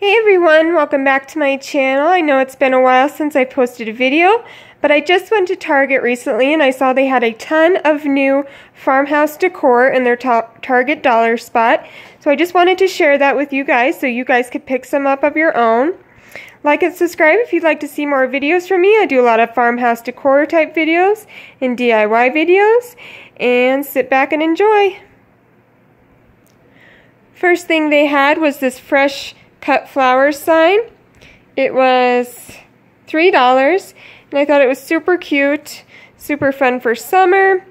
Hey everyone, welcome back to my channel. I know it's been a while since I posted a video, but I just went to Target recently and I saw they had a ton of new farmhouse decor in their Target dollar spot. So I just wanted to share that with you guys so you guys could pick some up of your own. Like and subscribe if you'd like to see more videos from me. I do a lot of farmhouse decor type videos and DIY videos. And sit back and enjoy. First thing they had was this fresh cut flowers sign. It was $3 and I thought it was super cute, super fun for summer,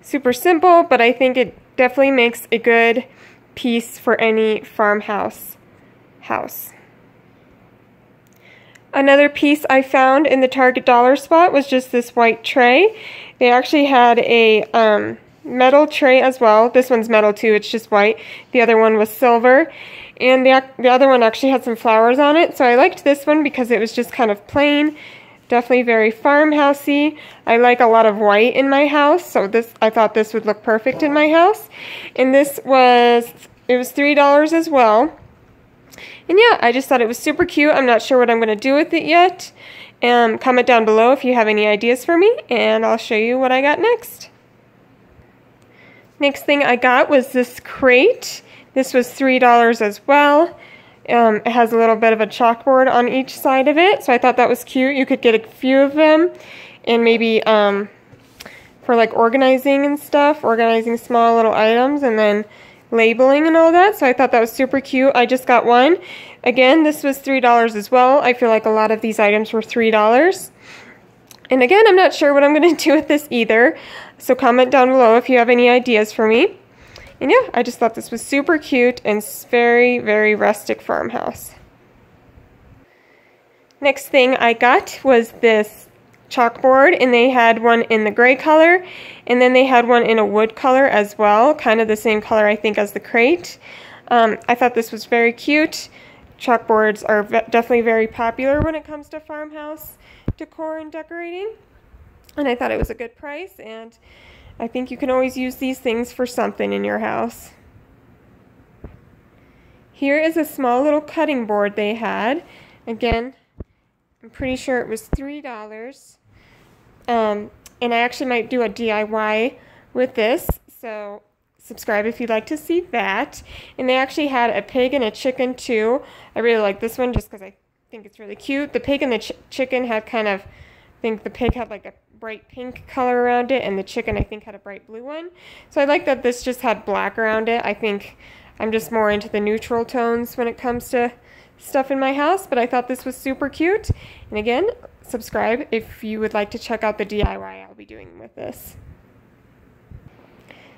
super simple, but I think it definitely makes a good piece for any farmhouse house. Another piece I found in the Target dollar spot was just this white tray. They actually had a um, metal tray as well. This one's metal too, it's just white. The other one was silver. And the, the other one actually had some flowers on it. So I liked this one because it was just kind of plain. Definitely very farmhousey. I like a lot of white in my house. So this I thought this would look perfect in my house. And this was, it was $3 as well. And yeah, I just thought it was super cute. I'm not sure what I'm going to do with it yet. Um, comment down below if you have any ideas for me. And I'll show you what I got next. Next thing I got was this crate. This was $3 as well. Um, it has a little bit of a chalkboard on each side of it, so I thought that was cute. You could get a few of them and maybe um, for like organizing and stuff, organizing small little items and then labeling and all that. So I thought that was super cute. I just got one. Again, this was $3 as well. I feel like a lot of these items were $3. And again, I'm not sure what I'm going to do with this either. So comment down below if you have any ideas for me. And yeah, I just thought this was super cute and very, very rustic farmhouse. Next thing I got was this chalkboard and they had one in the gray color and then they had one in a wood color as well, kind of the same color I think as the crate. Um, I thought this was very cute. Chalkboards are definitely very popular when it comes to farmhouse decor and decorating. And I thought it was a good price and I think you can always use these things for something in your house. Here is a small little cutting board they had. Again, I'm pretty sure it was $3. Um, and I actually might do a DIY with this, so subscribe if you'd like to see that. And they actually had a pig and a chicken too. I really like this one just because I think it's really cute. The pig and the ch chicken had kind of, I think the pig had like a bright pink color around it, and the chicken I think had a bright blue one. So I like that this just had black around it. I think I'm just more into the neutral tones when it comes to stuff in my house, but I thought this was super cute. And again, subscribe if you would like to check out the DIY I'll be doing with this.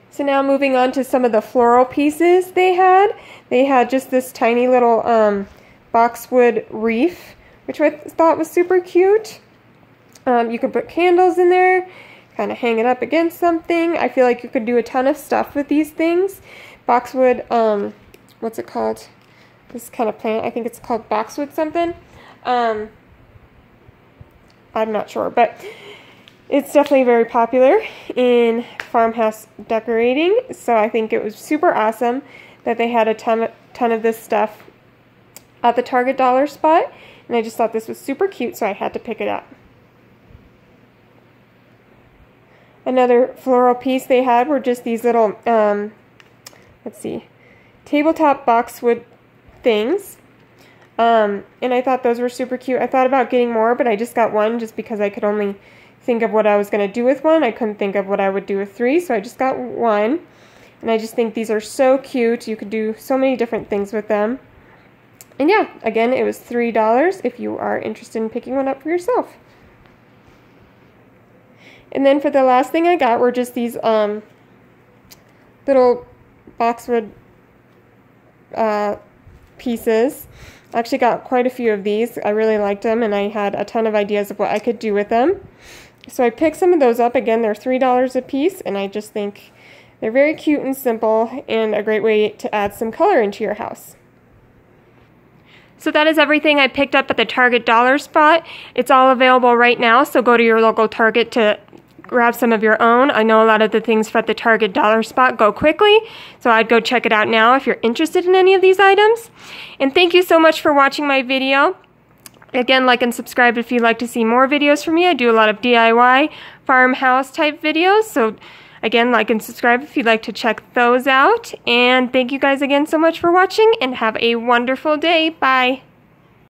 So now moving on to some of the floral pieces they had. They had just this tiny little um, boxwood wreath, which I thought was super cute. Um, you can put candles in there, kind of hang it up against something. I feel like you could do a ton of stuff with these things. Boxwood, um, what's it called? This kind of plant, I think it's called boxwood something. Um, I'm not sure, but it's definitely very popular in farmhouse decorating. So I think it was super awesome that they had a ton, ton of this stuff at the Target dollar spot. And I just thought this was super cute, so I had to pick it up. Another floral piece they had were just these little, um, let's see, tabletop boxwood things. Um, and I thought those were super cute. I thought about getting more, but I just got one just because I could only think of what I was going to do with one. I couldn't think of what I would do with three, so I just got one. And I just think these are so cute. You could do so many different things with them. And yeah, again, it was $3 if you are interested in picking one up for yourself. And then for the last thing I got were just these um, little boxwood uh, pieces. I actually got quite a few of these. I really liked them and I had a ton of ideas of what I could do with them. So I picked some of those up. Again, they're $3 a piece and I just think they're very cute and simple and a great way to add some color into your house. So that is everything I picked up at the Target dollar spot. It's all available right now, so go to your local Target to grab some of your own. I know a lot of the things at the Target dollar spot go quickly, so I'd go check it out now if you're interested in any of these items. And thank you so much for watching my video. Again, like and subscribe if you'd like to see more videos from me. I do a lot of DIY farmhouse type videos, so again, like and subscribe if you'd like to check those out. And thank you guys again so much for watching, and have a wonderful day. Bye.